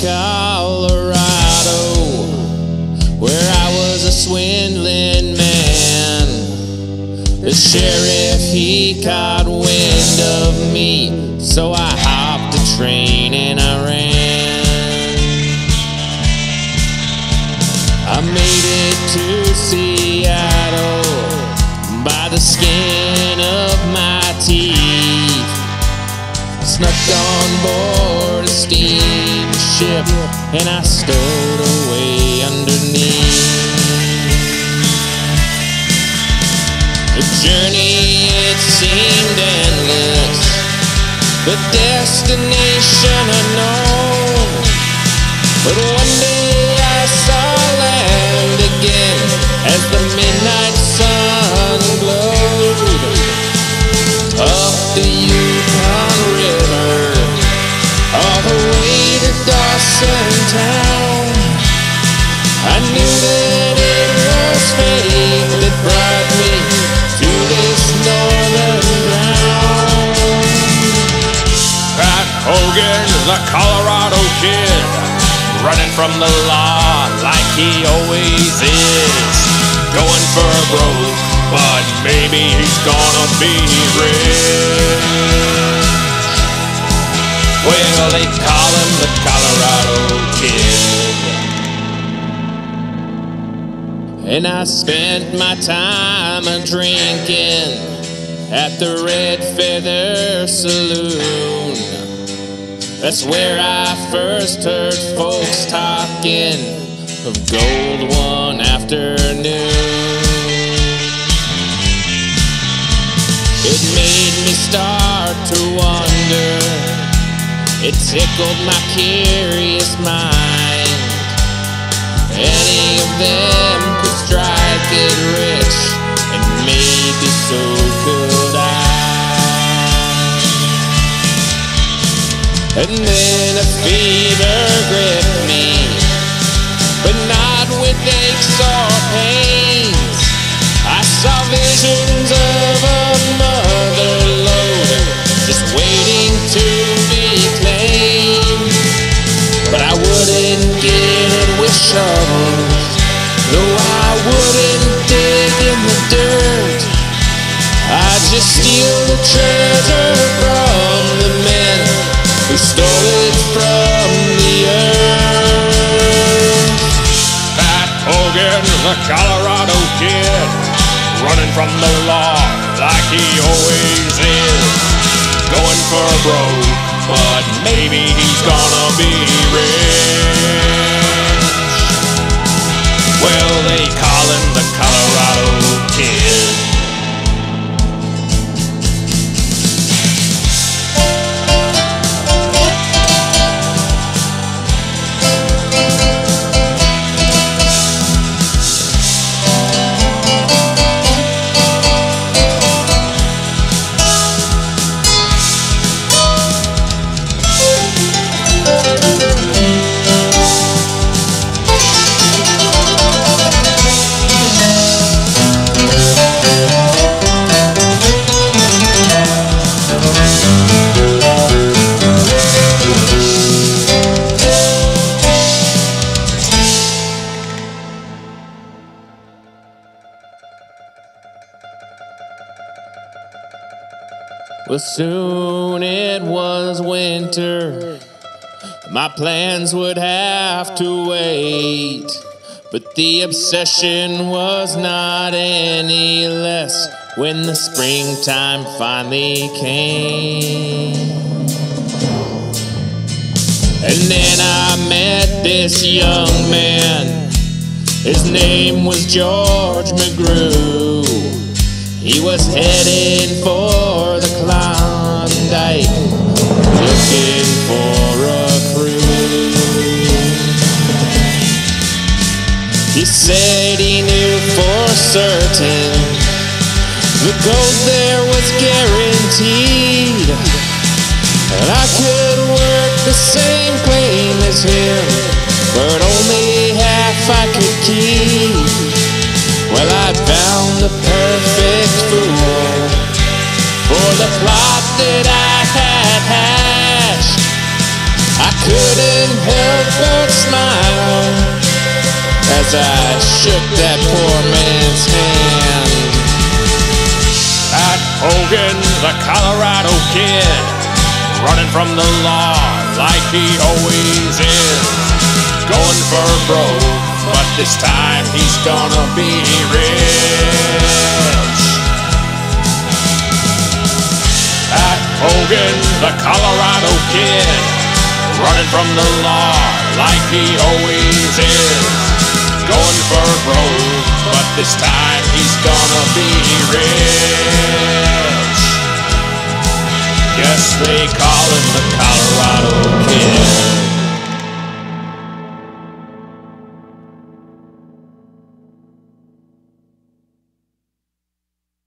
Colorado, where I was a swindling man. The sheriff, he caught wind of me, so I hopped a train and I ran. I made it to Seattle by the skin of my teeth. Snuck on board steamship and I stowed away underneath. The journey it seemed endless, the destination unknown. Colorado kid, running from the law like he always is. Going for a broke, but maybe he's gonna be rich. Well, they call him the Colorado kid. And I spent my time drinking at the Red Feather Saloon. That's where I first heard folks talking of gold one afternoon. It made me start to wonder. It tickled my curious mind. Any of them could strike And then a fever gripped me, but not with aches or pains. I saw visions of a mother lode just waiting to be claimed. But I wouldn't get it with shovels. No, I wouldn't dig in the dirt. I'd just steal the treasure from the earth. Pat Hogan, the Colorado kid, running from the law like he always is. Going for a broke, but maybe he's gonna be rich. Well, they call Well, soon it was winter. My plans would have to wait. But the obsession was not any less when the springtime finally came. And then I met this young man. His name was George McGrew. He was heading for said he knew for certain the gold there was guaranteed. And I could work the same claim as him, but only half I could keep. Well, I found the perfect fool for the plot that I had hatched. I couldn't help shook that poor man's hand. Pat Hogan, the Colorado kid, running from the law like he always is. Going for broke, but this time he's gonna be rich. Pat Hogan, the Colorado kid, running from the law like he always is going for broke, but this time he's gonna be rich. Yes, they call him the Colorado Kid.